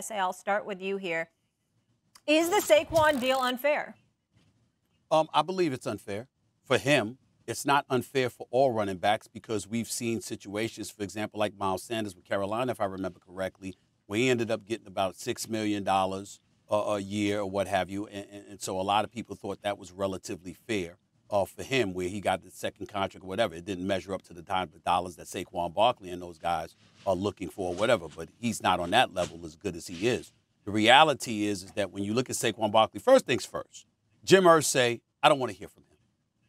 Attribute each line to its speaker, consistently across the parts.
Speaker 1: SA, I'll start with you here. Is the Saquon deal unfair?
Speaker 2: Um, I believe it's unfair for him. It's not unfair for all running backs because we've seen situations, for example, like Miles Sanders with Carolina, if I remember correctly, where he ended up getting about $6 million a, a year or what have you. And, and, and, so a lot of people thought that was relatively fair uh, for him, where he got the second contract or whatever. It didn't measure up to the time of dollars that Saquon Barkley and those guys are looking for or whatever, but he's not on that level as good as he is. The reality is, is that when you look at Saquon Barkley, first things first, Jim Irsay, I don't want to hear from him.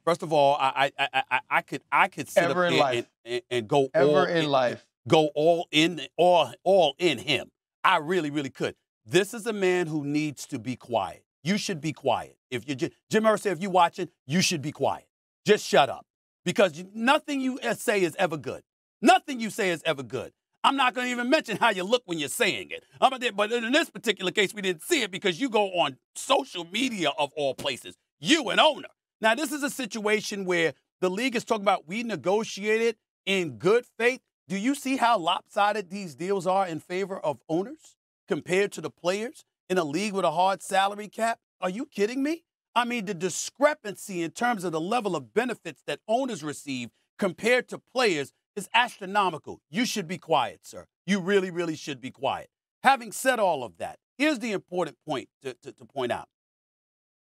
Speaker 2: First of all, I I I, I could I could sit
Speaker 3: Ever
Speaker 2: up
Speaker 3: in
Speaker 2: there
Speaker 3: life.
Speaker 2: and, and, and go
Speaker 3: Ever
Speaker 2: all
Speaker 3: in life.
Speaker 2: go all in all all in him. I really really could. This is a man who needs to be quiet. You should be quiet. If you Jim Irsay, if you're watching, you should be quiet. Just shut up because nothing you uh, say is ever good. Nothing you say is ever good. I'm not going to even mention how you look when you're saying it. But in this particular case, we didn't see it because you go on social media of all places. You an owner. Now, this is a situation where the league is talking about we negotiated in good faith. Do you see how lopsided these deals are in favor of owners compared to the players in a league with a hard salary cap? Are you kidding me? I mean, the discrepancy in terms of the level of benefits that owners receive compared to players is astronomical. You should be quiet, sir. You really, really should be quiet. Having said all of that, here's the important point to, to, to point out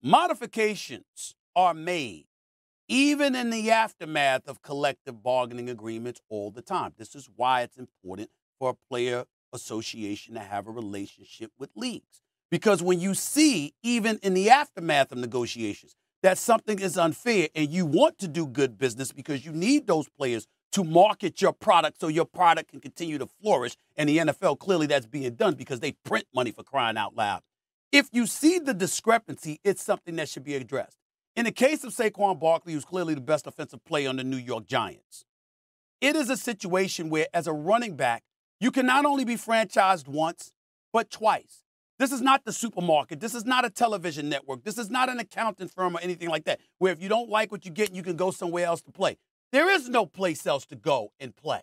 Speaker 2: modifications are made even in the aftermath of collective bargaining agreements all the time. This is why it's important for a player association to have a relationship with leagues. Because when you see, even in the aftermath of negotiations, that something is unfair and you want to do good business because you need those players to market your product so your product can continue to flourish. And the NFL, clearly, that's being done because they print money for crying out loud. If you see the discrepancy, it's something that should be addressed. In the case of Saquon Barkley, who's clearly the best offensive player on the New York Giants, it is a situation where, as a running back, you can not only be franchised once, but twice. This is not the supermarket. This is not a television network. This is not an accounting firm or anything like that, where if you don't like what you get, you can go somewhere else to play. There is no place else to go and play.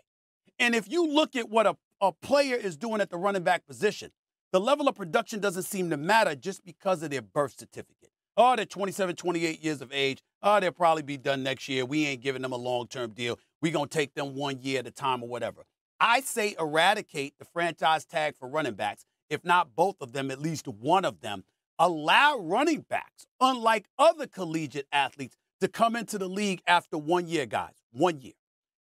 Speaker 2: And if you look at what a, a player is doing at the running back position, the level of production doesn't seem to matter just because of their birth certificate. Oh, they're 27, 28 years of age. Oh, they'll probably be done next year. We ain't giving them a long term deal. We're going to take them one year at a time or whatever. I say eradicate the franchise tag for running backs if not both of them, at least one of them, allow running backs, unlike other collegiate athletes, to come into the league after one year, guys. One year.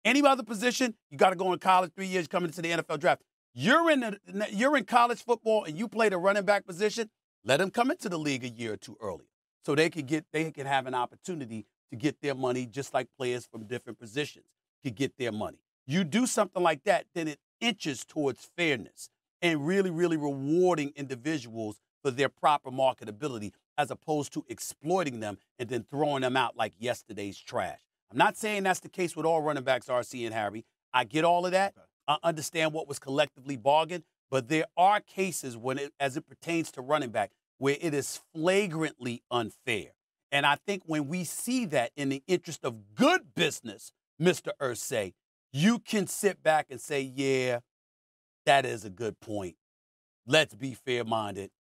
Speaker 2: Any other position, you got to go in college three years, coming into the NFL draft. You're in the, you're in college football and you play the running back position. Let them come into the league a year or two earlier, so they could get they can have an opportunity to get their money, just like players from different positions could get their money. You do something like that, then it inches towards fairness and really, really rewarding individuals for their proper marketability as opposed to exploiting them and then throwing them out like yesterday's trash. I'm not saying that's the case with all running backs, RC and Harry. I get all of that. I understand what was collectively bargained, but there are cases when it, as it pertains to running back, where it is flagrantly unfair. And I think when we see that in the interest of good business, Mr. Irsay, you can sit back and say, yeah, that is a good point. Let's be fair minded.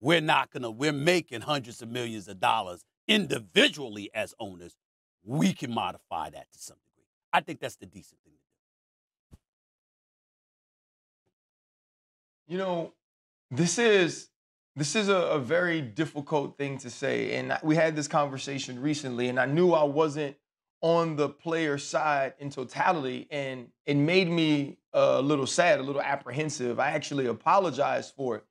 Speaker 2: We're not going to, we're making hundreds of millions of dollars individually as owners. We can modify that to some degree. I think that's the decent thing to
Speaker 3: do. You know, this is this is a, a, very difficult thing to say. And we had this conversation recently, and I knew I wasn't on the player side in totality, and it made me uh, a little sad, a little apprehensive. I actually apologized for it.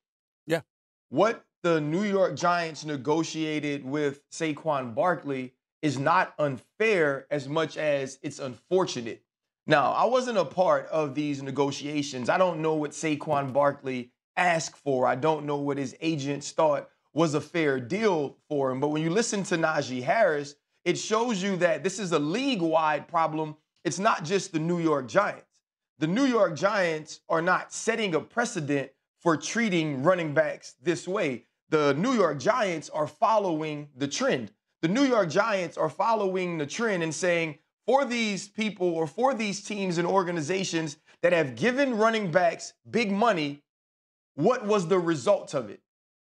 Speaker 2: Yeah.
Speaker 3: What the New York Giants negotiated with Saquon Barkley is not unfair as much as it's unfortunate. Now, I wasn't a part of these negotiations. I don't know what Saquon Barkley asked for. I don't know what his agents thought was a fair deal for him. But when you listen to Najee Harris, it shows you that this is a league wide problem. It's not just the New York Giants. The New York Giants are not setting a precedent for treating running backs this way. The New York Giants are following the trend. The New York Giants are following the trend and saying, for these people or for these teams and organizations that have given running backs big money, what was the result of it?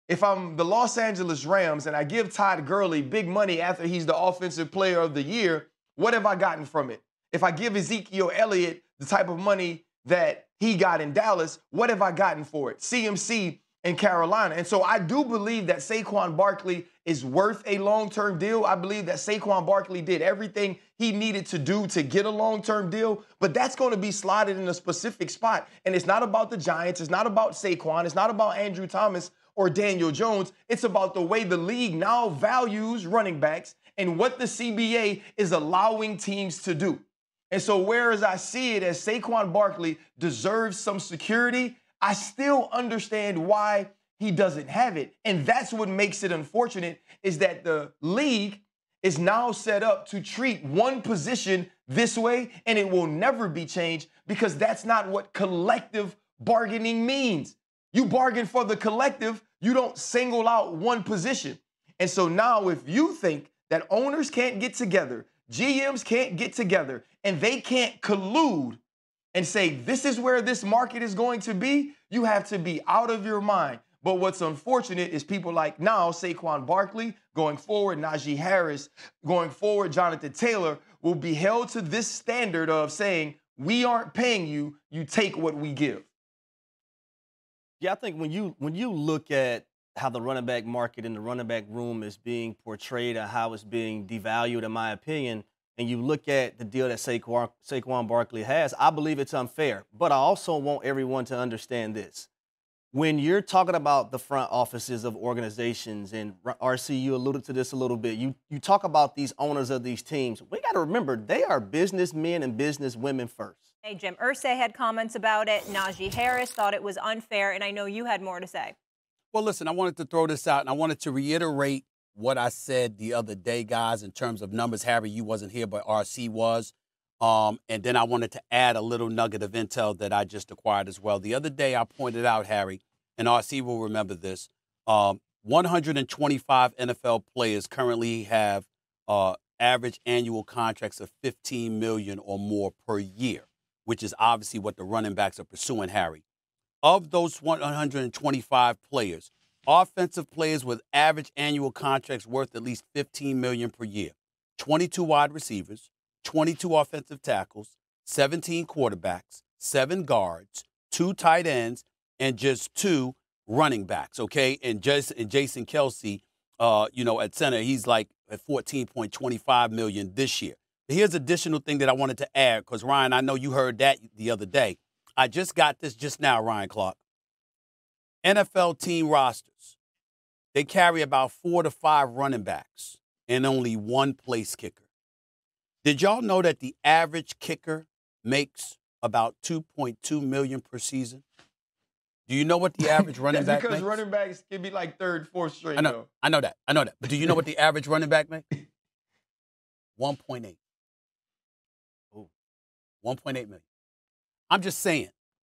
Speaker 3: If I'm the Los Angeles Rams and I give Todd Gurley big money after he's the offensive player of the year, what have I gotten from it? If I give Ezekiel Elliott the type of money that he got in Dallas, what have I gotten for it? CMC in Carolina. And so I do believe that Saquon Barkley is worth a long-term deal. I believe that Saquon Barkley did everything he needed to do to get a long-term deal, but that's going to be slotted in a specific spot. And it's not about the Giants, it's not about Saquon, it's not about Andrew Thomas or Daniel Jones. It's about the way the league now values running backs and what the CBA is allowing teams to do. And so, whereas I see it as Saquon Barkley deserves some security, I still understand why he doesn't have it. And that's what makes it unfortunate is that the league is now set up to treat one position this way and it will never be changed because that's not what collective bargaining means. You bargain for the collective, you don't single out one position. And so now if you think that owners can't get together, GMs can't get together, and they can't collude and say, this is where this market is going to be, you have to be out of your mind. But what's unfortunate is people like now Saquon Barkley going forward, Najee Harris going forward, Jonathan Taylor will be held to this standard of saying, we aren't paying you, you take what we give.
Speaker 4: Yeah, I think when you when you look at how the running back market and the running back room is being portrayed and how it's being devalued, in my opinion, and you look at the deal that Saquon, Saquon Barkley has, I believe it's unfair. But I also want everyone to understand this. When you're talking about the front offices of organizations, and RC, you alluded to this a little bit, you, you talk about these owners of these teams. We got to remember they are businessmen and businesswomen first.
Speaker 1: Hey, Jim Irsay had comments about it. Najee Harris thought it was unfair, and I know you had more to say.
Speaker 2: Well, listen, I wanted to throw this out, and I wanted to reiterate what I said the other day, guys, in terms of numbers. Harry, you wasn't here, but RC was. Um, and then I wanted to add a little nugget of intel that I just acquired as well. The other day, I pointed out, Harry, and RC will remember this. Um, 125 NFL players currently have uh, average annual contracts of 15 million or more per year, which is obviously what the running backs are pursuing, Harry. Of those 125 players, offensive players with average annual contracts worth at least 15 million per year. 22 wide receivers, 22 offensive tackles, 17 quarterbacks, 7 guards, 2 tight ends, and just 2 running backs, okay? And Jason, and Jason Kelce, uh, you know, at center, he's like at 14.25 million this year. But here's additional thing that I wanted to add because Ryan, I know you heard that the other day. I just got this just now, Ryan Clark. NFL team rosters, they carry about four to five running backs and only one place kicker. Did y'all know that the average kicker makes about 2.2 million per season? Do you know what the average running
Speaker 3: That's
Speaker 2: back
Speaker 3: because
Speaker 2: makes?
Speaker 3: running backs can be like third, fourth string.
Speaker 2: I know,
Speaker 3: though.
Speaker 2: I know that, I know that. But do you know what the average running back makes? 1.8. Ooh, 1.8 million. I'm just saying,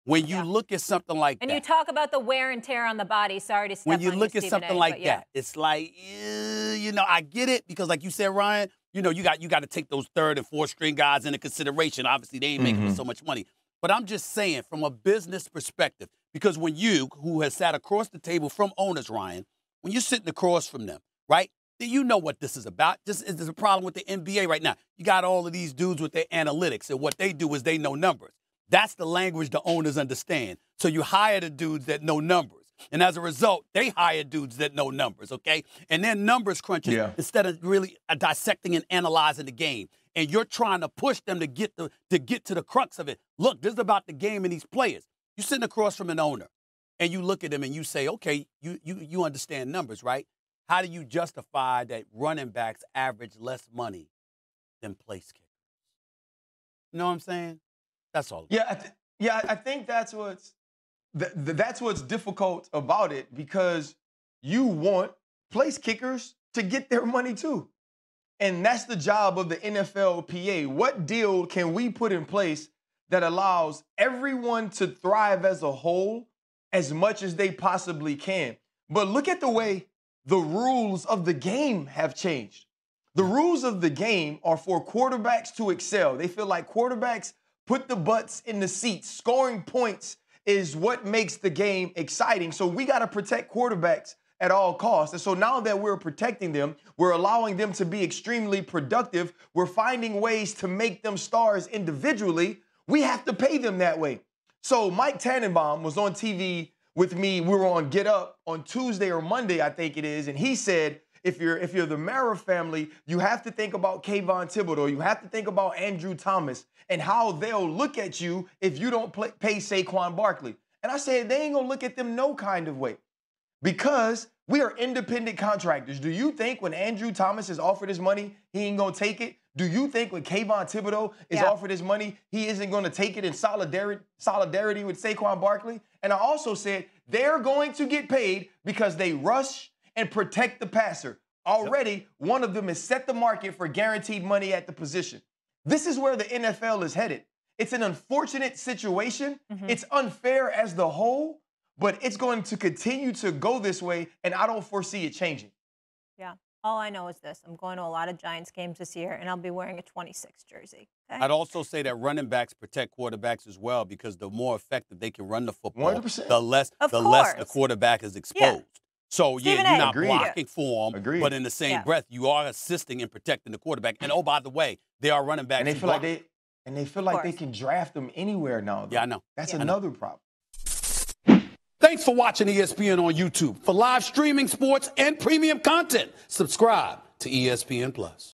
Speaker 2: when you
Speaker 1: Yeah.
Speaker 2: look at something like
Speaker 1: And
Speaker 2: that, And
Speaker 1: you talk about the wear and tear on the body. Sorry to step
Speaker 2: when you
Speaker 1: on
Speaker 2: look at
Speaker 1: Stephen
Speaker 2: something
Speaker 1: A,
Speaker 2: like
Speaker 1: yeah.
Speaker 2: that, it's like, eh, you know, I get it because, like you said, Ryan, you know, you got you got to take those third and fourth string guys into consideration. Obviously, they ain't making
Speaker 3: Mhm.
Speaker 2: so much money. But I'm just saying, from a business perspective, because when you, who has sat across the table from owners, Ryan, when you're sitting across from them, right? Then you know what this is about. This is a problem with the NBA right now. You got all of these dudes with their analytics, and what they do is they know numbers. That's the language the owners understand. So you hire the dudes that know numbers. And as a result, they hire dudes that know numbers, okay? And then numbers crunching
Speaker 3: Yeah.
Speaker 2: instead of really uh, dissecting and analyzing the game. And you're trying to push them to get the to get to the crux of it. Look, this is about the game and these players. You're sitting across from an owner and you look at him and you say, okay, you you you understand numbers, right? How do you justify that running backs average less money than place kickers? You know what I'm saying? That's all.
Speaker 3: Yeah, I th- yeah, I think that's what's th- th- that's what's difficult about it because you want place kickers to get their money too. And that's the job of the NFLPA. What deal can we put in place that allows everyone to thrive as a whole as much as they possibly can? But look at the way the rules of the game have changed. The rules of the game are for quarterbacks to excel. They feel like quarterbacks put the butts in the seats. Scoring points is what makes the game exciting. So we got to protect quarterbacks at all costs. And so now that we're protecting them, we're allowing them to be extremely productive. We're finding ways to make them stars individually. We have to pay them that way. So Mike Tannenbaum was on TV with me. We were on Get Up on Tuesday or Monday, I think it is, and he said, if you're if you're the Mara family, you have to think about Kayvon Thibodeaux. You have to think about Andrew Thomas and how they'll look at you if you don't play, pay Saquon Barkley. And I said they ain't gonna look at them no kind of way because we are independent contractors. Do you think when Andrew Thomas is offered his money, he ain't gonna take it? Do you think when Kayvon Thibodeaux is
Speaker 1: Yeah.
Speaker 3: offered his money, he isn't gonna take it in solidarity, solidarity with Saquon Barkley? And I also said they're going to get paid because they rush and protect the passer. Already, one of them has set the market for guaranteed money at the position. This is where the NFL is headed. It's an unfortunate situation. Mm-hmm. It's unfair as the whole, but it's going to continue to go this way, and I don't foresee it changing.
Speaker 1: Yeah. All I know is this: I'm going to a lot of Giants games this year, and I'll be wearing a 26 jersey. Okay?
Speaker 2: I'd also say that running backs protect quarterbacks as well because the more effective they can run the football,
Speaker 3: 100%.
Speaker 2: the less
Speaker 1: Of
Speaker 2: the less the quarterback is exposed. So yeah,
Speaker 1: Stephen
Speaker 2: you're not
Speaker 3: Agreed.
Speaker 2: blocking for him,
Speaker 3: Agreed.
Speaker 2: but in the same
Speaker 1: Yeah.
Speaker 2: breath, you are assisting and protecting the quarterback. And oh, by the way, they are running backs.
Speaker 3: And they
Speaker 2: who
Speaker 3: feel like they and they feel like they can draft them anywhere now. though.
Speaker 2: Yeah, I know.
Speaker 3: That's
Speaker 1: Yeah. I
Speaker 2: know.
Speaker 3: another problem.
Speaker 2: Thanks for watching ESPN on YouTube. For live streaming sports and premium content, subscribe to ESPN Plus.